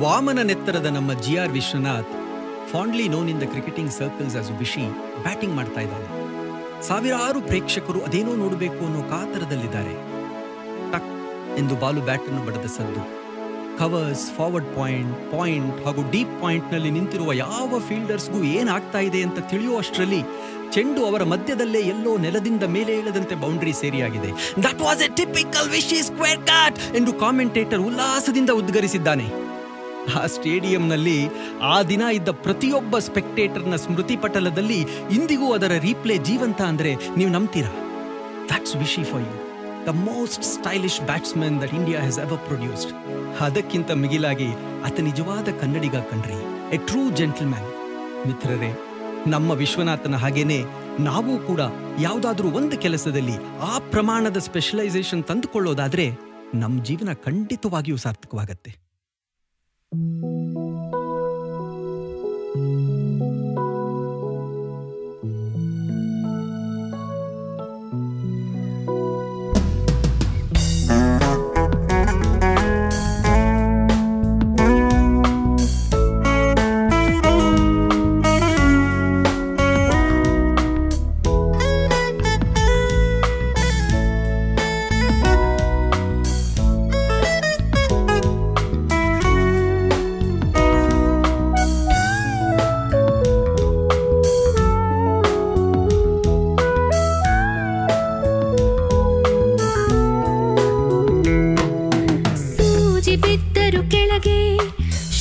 ವಾಮನ ನೆತ್ತರದ ನಮ್ಮ G R Vishwanath fondly known in the cricketing circles as Vishy batting ಮಾಡ್ತಾ ಇದ್ದಾನೆ. ಸಾವಿರಾರು ಪ್ರೇಕ್ಷಕರು ಅದೇನೋ ನೋಡಬೇಕು ಅನ್ನೋ ಕಾತರದಲ್ಲಿದ್ದಾರೆ. ಟಕ್ ಎಂದು ಬಾಲು ಬ್ಯಾಟ್ ಅನ್ನು ಬಡದ ಸದ್ದು. ಕವರ್ಸ್, ಫಾರ್ವರ್ಡ್ ಪಾಯಿಂಟ್ ಪಾಯಿಂಟ್ ಹಾಗೂ ಡೀಪ್ ಪಾಯಿಂಟ್ನಲ್ಲಿ ನಿಂತಿರುವ ಯಾವ ಫೀಲ್ಡರ್ಸ್ಗೂ ಏನಾಗ್ತಾ ಇದೆ ಅಂತ ತಿಳಿಯುವಷ್ಟರಲ್ಲಿ ಚೆಂಡು ಅವರ ಮಧ್ಯದಲ್ಲೇ ಎಲ್ಲೋ ನೆಲದಿಂದ ಮೇಲೆ ಇಳದಂತೆ boundary ಸೇರಿಯಾಗಿದೆ. That was a typical Vishy square cut ಎಂದು ಕಾಮೆಂಟೇಟರ್ ಉಲ್ಲಾಸದಿಂದ ಉದ್ಗರಿಸಿದ್ದಾನೆ. ಆ ಸ್ಟೇಡಿಯಂನಲ್ಲಿ ಆ ದಿನ ಇದ್ದ ಪ್ರತಿಯೊಬ್ಬ ಸ್ಪೆಕ್ಟೇಟರ್ನ ಸ್ಮೃತಿ ಪಟಲದಲ್ಲಿ ಇಂದಿಗೂ ಅದರ ರೀಪ್ಲೇ ಜೀವಂತ ಅಂದ್ರೆ ನೀವು ನಂಬ್ತೀರಾ? That's Vishy for you the most stylish batsman that India has ever produced ಅದಕ್ಕಿಂತ ಮಿಗಿಲಾಗಿ ಆತ ನಿಜವಾದ ಕನ್ನಡಿಗ ಕಣ್ರಿ. ಎ ಟ್ರೂ ಜೆಂಟಲ್ಮ್ಯಾನ್ ಮಿತ್ರರೇ, ನಮ್ಮ ವಿಶ್ವನಾಥನ ಹಾಗೇನೆ ನಾವು ಕೂಡ ಯಾವುದಾದ್ರೂ ಒಂದು ಕೆಲಸದಲ್ಲಿ ಆ ಪ್ರಮಾಣದ ಸ್ಪೆಷಲೈಸೇಷನ್ ತಂದುಕೊಳ್ಳೋದಾದ್ರೆ ನಮ್ಮ ಜೀವನ ಖಂಡಿತವಾಗಿಯೂ ಸಾರ್ಥಕವಾಗತ್ತೆ.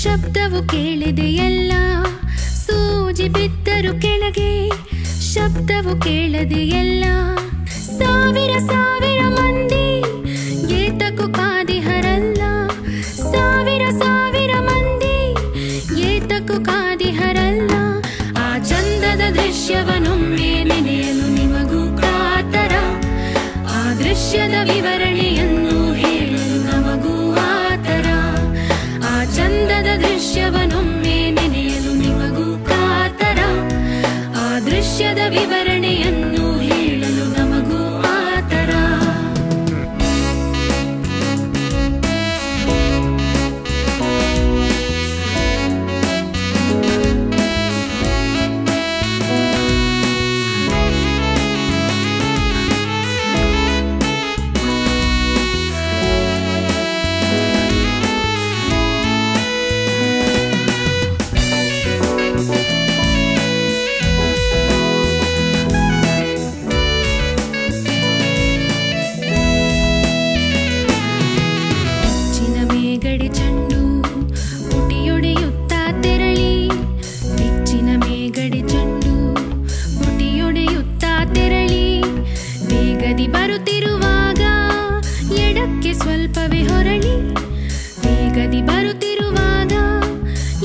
ಶಬ್ದವು ಕೇಳಿದೆಯಲ್ಲ ಸೂಜಿ ಬಿದ್ದರು ಕೆಳಗೆ ಶಬ್ದವು ಕೇಳದೆಯಲ್ಲ ಸಾವಿರ ಸಾವಿರ ದೃಶ್ಯದ ವಿವರಣೆಯನ್ನು ಸ್ವಲ್ಪವೇ ಹೊರಳಿ ವೇಗದಿ ಬರುತ್ತಿರುವಾಗ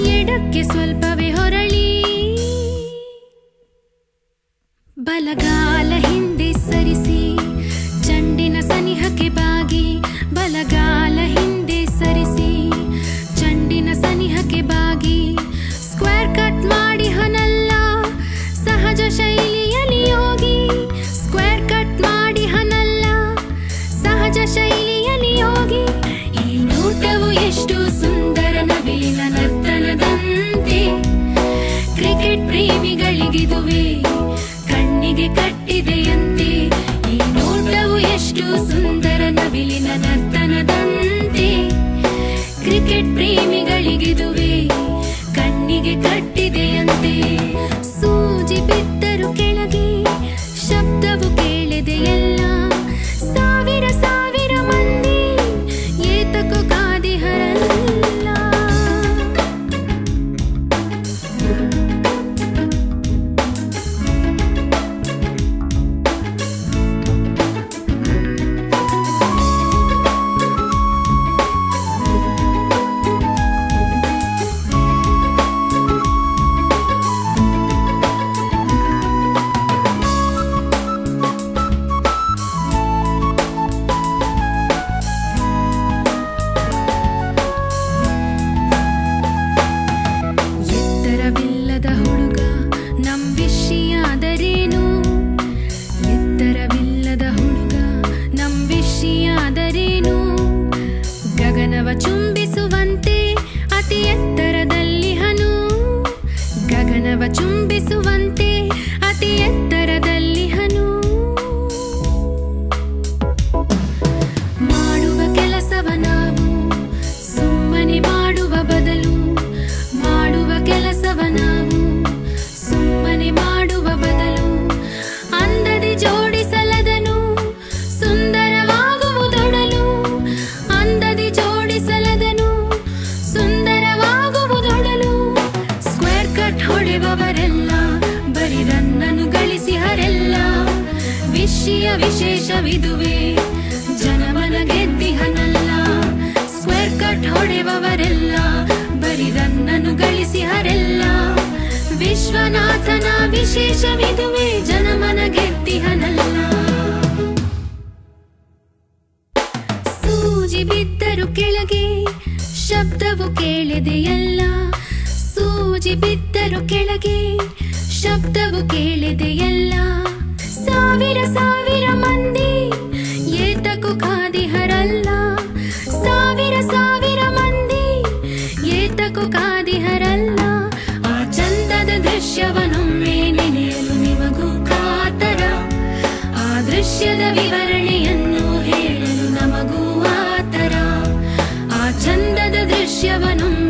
ಎಡಕ್ಕೆ ಸ್ವಲ್ಪವೇ ಕ್ರಿಕೆಟ್ ಪ್ರೇಮಿಗಳಿಗಿದುವೆ. ಕಣ್ಣಿಗೆ ಕಟ್ಟಿದೆಯಂತೆ. ಈ ನೋಟವು ಎಷ್ಟು ಸುಂದರ ನವಿಲಿನ ನರ್ತನದಂತೆ. ಕ್ರಿಕೆಟ್ ಪ್ರೇಮಿಗಳಿಗಿದುವೆ. ಕಣ್ಣಿಗೆ ಕಟ್ಟಿದೆಯಂತೆ. ಸೂಜಿ ಬಿದ್ದರು ಕೆಳಗೆ, ಶಬ್ದವು ಕೇಳಿದೆಯಲ್ಲ. ವಿಶೇಷವಿದುವೆ. ಜನಮನ ಗೆದ್ದಿಹನಲ್ಲ ಸ್ಕ್ವೇರ್ ಕಟ್ ಹೊಡೆವವರೆಲ್ಲ, ಬರಿದನ್ನನು ಗಳಿಸಿಹರೆಲ್ಲ ವಿಶ್ವನಾಥನ ವಿಶೇಷವಿದುವೆ, ಜನಮನ ಗೆದ್ದಿಹನಲ್ಲ ಸೂಜಿ ಬಿದ್ದರು ಕೆಳಗೆ, ಶಬ್ದವು ಕೇಳಿದೆಯಲ್ಲ. ಸೂಜಿ ಬಿದ್ದರು ಕೆಳಗೆ, ಶಬ್ದವು ಕೇಳಿದೆಯಲ್ಲ. ಸಾವಿರ ಸಾವಿರ ಮಂದಿ ಏತಕು ಕಾದಿಹರಲ್ಲ ಸಾವಿರ ಸಾವಿರ ಮಂದಿ ಏತಕು ಕಾದಿಹರಲ್ಲ ಆ ಚಂದದ ದೃಶ್ಯವನೊಮ್ಮೆ ನೆನೆಯಲು ನಿಮಗೂ ಕಾತರ. ಆ ದೃಶ್ಯದ ವಿವರಣೆಯನ್ನು ಹೇಳಲು ನಮಗೂ ಆತರ. ಆ ಚಂದದ ದೃಶ್ಯವನೊಮ್ಮೆ